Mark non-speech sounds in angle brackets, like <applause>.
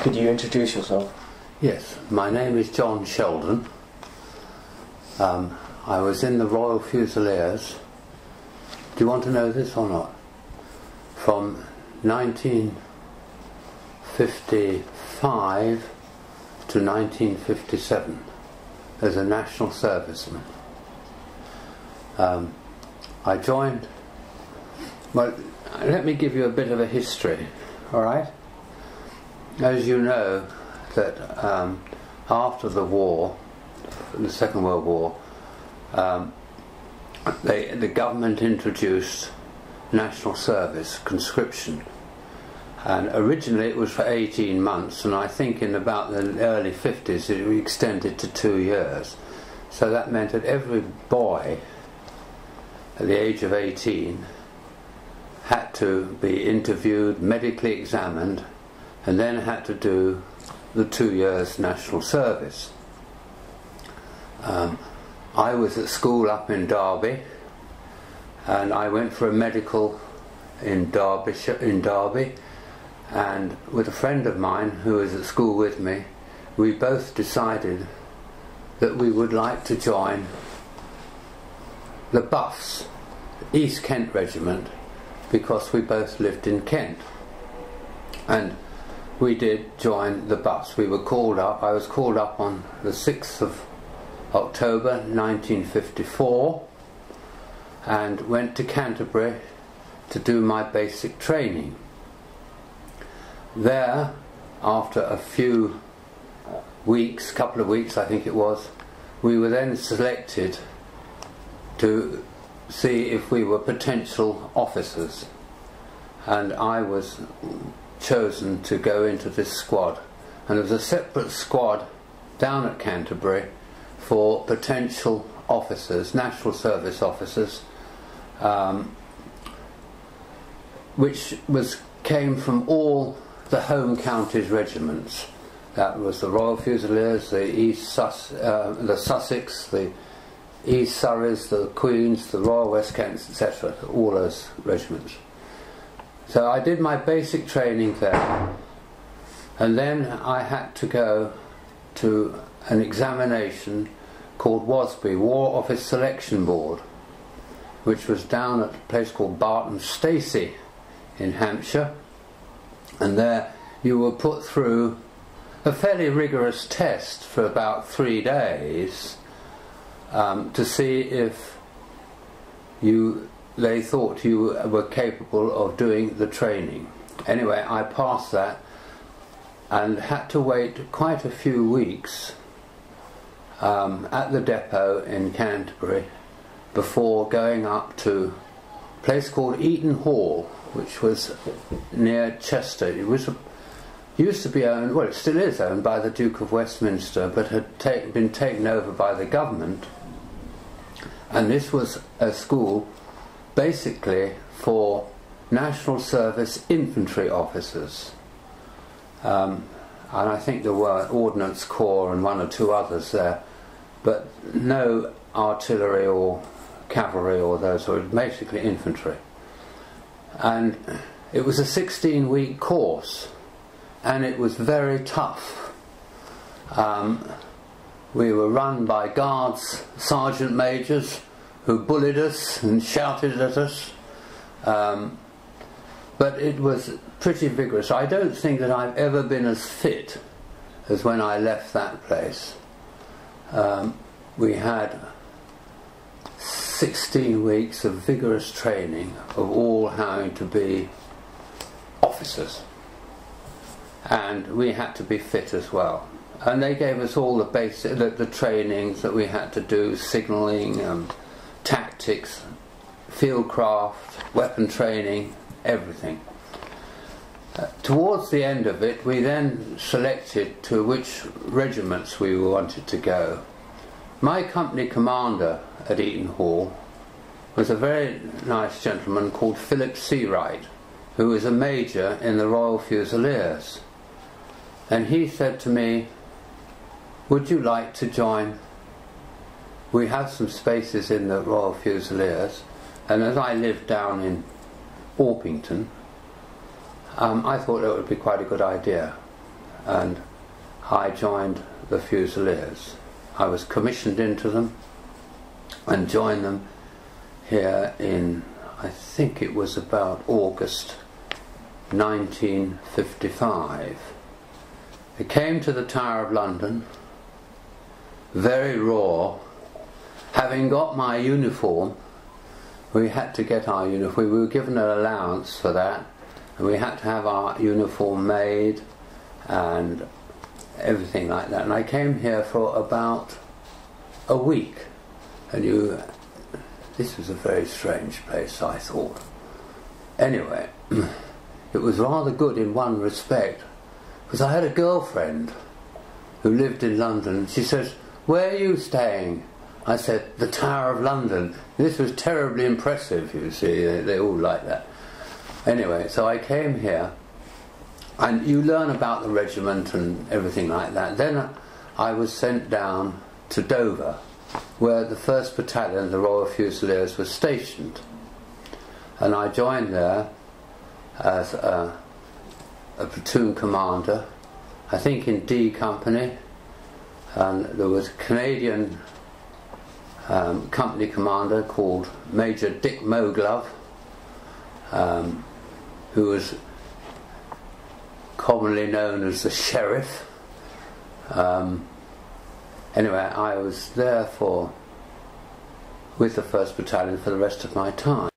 Could you introduce yourself? Yes, my name is John Sheldon. Um, I was in the Royal Fusiliers. Do you want to know this or not? From 1955 to 1957 as a national serviceman. Um, I joined. Well, let me give you a bit of a history, all right? As you know, that um, after the war, the Second World War, um, they, the government introduced national service, conscription. And originally it was for 18 months, and I think in about the early 50s it extended to two years. So that meant that every boy at the age of 18 had to be interviewed, medically examined, and then had to do the two years national service. Um, I was at school up in Derby, and I went for a medical in Derbyshire, in Derby, and with a friend of mine who was at school with me, we both decided that we would like to join the Buffs, East Kent Regiment, because we both lived in Kent. And we did join the Buffs. We were called up. I was called up on the 6th of October 1954 and went to Canterbury to do my basic training. There, after a few uh, weeks, couple of weeks I think it was, we were then selected to see if we were potential officers. And I was chosen to go into this squad. And there was a separate squad down at Canterbury for potential officers, national service officers, um, which was came from all the home counties regiments. That was the Royal Fusiliers, the East Sus, uh, the Sussex, the East Surreys, the Queens, the Royal West Kents, etc. All those regiments. So I did my basic training there, and then I had to go to an examination called WOSB, War Office Selection Board, which was down at a place called Barton Stacey in Hampshire, and there you were put through a fairly rigorous test for about three days um, to see if you they thought you were capable of doing the training. Anyway, I passed that and had to wait quite a few weeks um, at the depot in Canterbury before going up to a place called Eaton Hall, which was near Chester. It was a, used to be owned, well, it still is owned by the Duke of Westminster, but had ta- been taken over by the government. And this was a school basically for National Service infantry officers. Um, and I think there were Ordnance Corps and one or two others there, but no artillery or cavalry or those, were basically infantry. And it was a 16 week course, and it was very tough. Um, we were run by guards, sergeant majors, who bullied us and shouted at us. Um, but it was pretty vigorous. I don't think that I've ever been as fit as when I left that place. Um, we had 16 weeks of vigorous training of all having to be officers. And we had to be fit as well. And they gave us all the basic, the, the trainings that we had to do, signalling, um, tactics, fieldcraft, weapon training, everything. Uh, towards the end of it, we then selected to which regiments we wanted to go. My company commander at Eaton Hall was a very nice gentleman called Philip Seawright, who was a major in the Royal Fusiliers. And he said to me, Would you like to join we have some spaces in the Royal Fusiliers, and as I lived down in Orpington, um, I thought it would be quite a good idea. and I joined the Fusiliers. I was commissioned into them and joined them here in, I think it was about August 1955. I came to the Tower of London, very raw. Having got my uniform, we had to get our uniform. We were given an allowance for that, and we had to have our uniform made and everything like that. And I came here for about a week, and you. This was a very strange place, I thought. Anyway, <clears throat> it was rather good in one respect, because I had a girlfriend who lived in London. She says, "Where are you staying?" I said, "The Tower of London." This was terribly impressive. You see, they, they all like that. Anyway, so I came here and you learn about the regiment and everything like that. Then I was sent down to Dover, where the 1st Battalion, the Royal Fusiliers, was stationed. And I joined there as a, a platoon commander, I think in D Company, and there was Canadian um, company commander called Major Dick Moglove, um, who was commonly known as the sheriff. Um, anyway, I was there for with the 1st Battalion for the rest of my time.